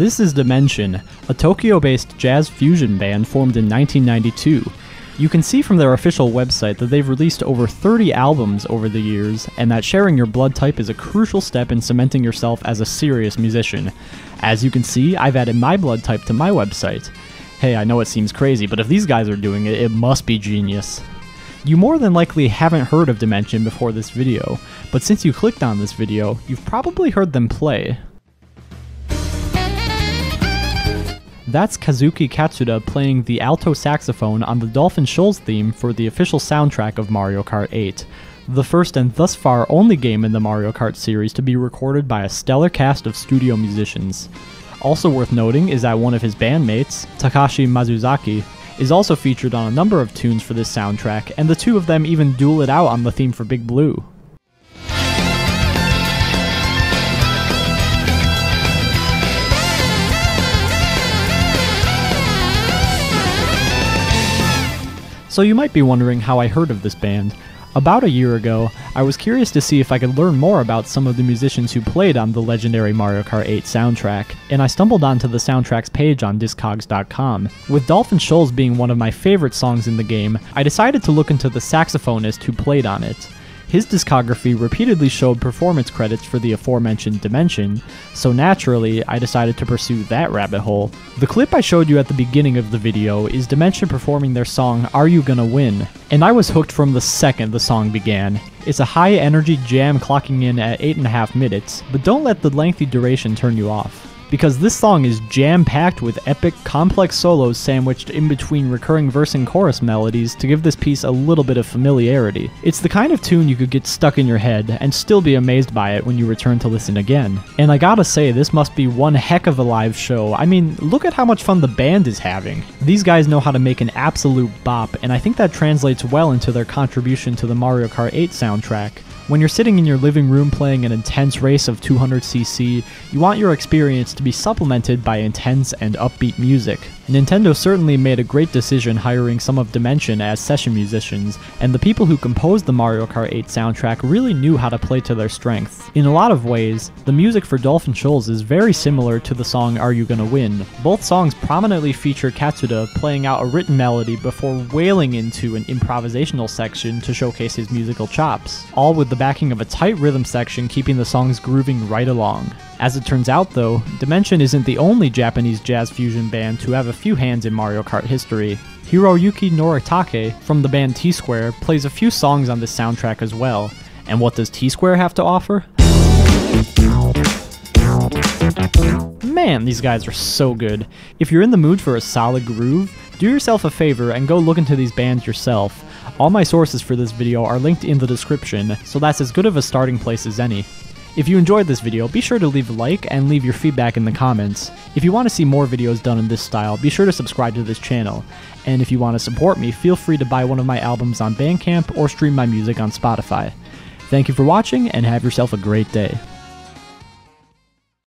This is Dimension, a Tokyo based jazz fusion band formed in 1992. You can see from their official website that they've released over 30 albums over the years, and that sharing your blood type is a crucial step in cementing yourself as a serious musician. As you can see, I've added my blood type to my website. Hey, I know it seems crazy, but if these guys are doing it, it must be genius. You more than likely haven't heard of Dimension before this video, but since you clicked on this video, you've probably heard them play. That's Kazuki Katsuda playing the alto saxophone on the Dolphin Shoals theme for the official soundtrack of Mario Kart 8, the first and thus far only game in the Mario Kart series to be recorded by a stellar cast of studio musicians. Also worth noting is that one of his bandmates, Takashi Masuzaki, is also featured on a number of tunes for this soundtrack, and the two of them even duel it out on the theme for Big Blue. So you might be wondering how I heard of this band. About a year ago, I was curious to see if I could learn more about some of the musicians who played on the legendary Mario Kart 8 soundtrack, and I stumbled onto the soundtrack's page on Discogs.com. With Dolphin Shoals being one of my favorite songs in the game, I decided to look into the saxophonist who played on it. His discography repeatedly showed performance credits for the aforementioned Dimension, so naturally, I decided to pursue that rabbit hole. The clip I showed you at the beginning of the video is Dimension performing their song Are You Gonna Win? And I was hooked from the second the song began. It's a high energy jam clocking in at 8.5 minutes, but don't let the lengthy duration turn you off because this song is jam packed with epic, complex solos sandwiched in between recurring verse and chorus melodies to give this piece a little bit of familiarity. It's the kind of tune you could get stuck in your head and still be amazed by it when you return to listen again. And I gotta say, this must be one heck of a live show. I mean, look at how much fun the band is having. These guys know how to make an absolute bop, and I think that translates well into their contribution to the Mario Kart 8 soundtrack. When you're sitting in your living room playing an intense race of 200cc, you want your experience to be supplemented by intense and upbeat music. Nintendo certainly made a great decision hiring some of Dimension as session musicians, and the people who composed the Mario Kart 8 soundtrack really knew how to play to their strengths. In a lot of ways, the music for Dolphin Shoals is very similar to the song Are You Gonna Win. Both songs prominently feature Katsuda playing out a written melody before wailing into an improvisational section to showcase his musical chops, all with the backing of a tight rhythm section keeping the songs grooving right along. As it turns out, though, Dimension isn't the only Japanese jazz fusion band to have a few hands in Mario Kart history. Hiroyuki Noritake from the band T Square plays a few songs on this soundtrack as well. And what does T Square have to offer? Man, these guys are so good. If you're in the mood for a solid groove, do yourself a favor and go look into these bands yourself. All my sources for this video are linked in the description, so that's as good of a starting place as any. If you enjoyed this video, be sure to leave a like and leave your feedback in the comments. If you want to see more videos done in this style, be sure to subscribe to this channel. And if you want to support me, feel free to buy one of my albums on Bandcamp or stream my music on Spotify. Thank you for watching and have yourself a great day.